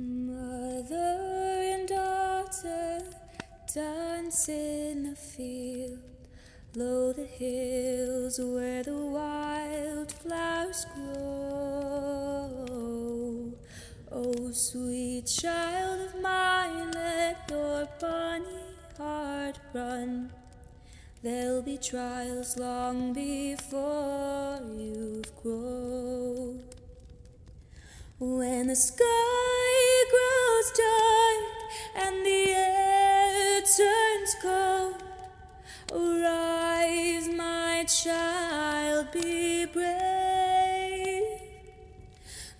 Mother and daughter dance in the field, low the hills where the wildflowers grow. Oh, sweet child of mine, let your bonny heart run. There'll be trials long before you've grown. When the sky child, be brave.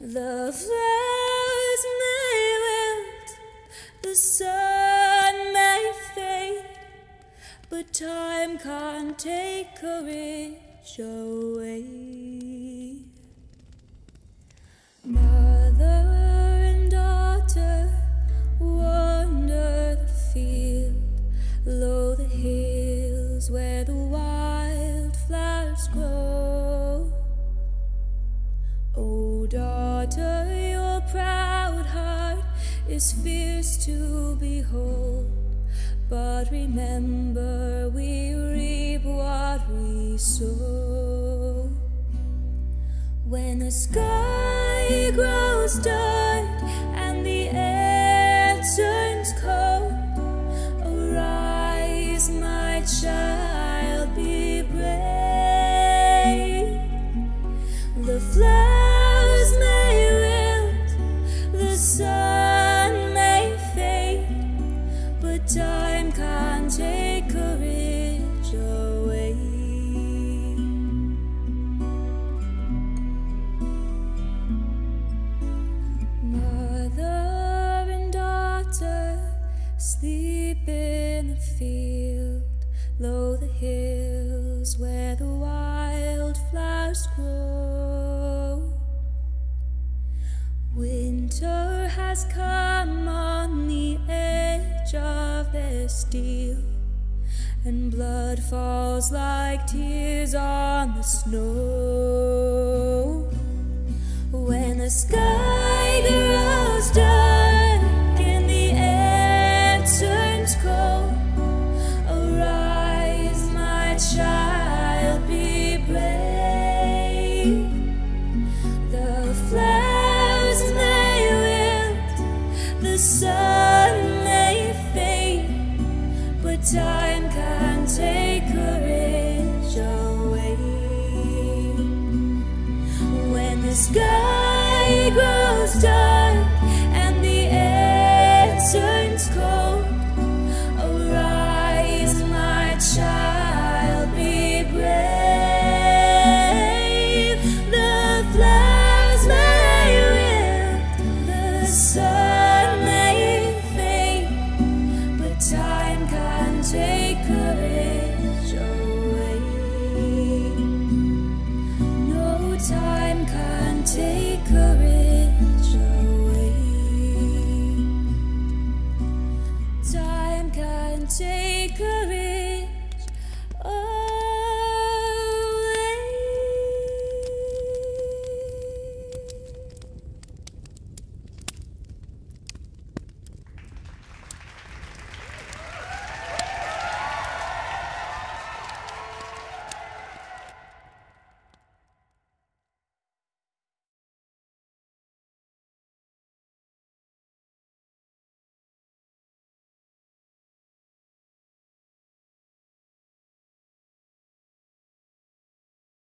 The flowers may wilt, the sun may fade, but time can't take courage away. Is fierce to behold. But remember, we reap what we sow. When the sky grows dark hills where the wildflowers grow. Winter has come on the edge of their steel, and blood falls like tears on the snow. When the sky grows time can't take courage away. When the sky grows dark courage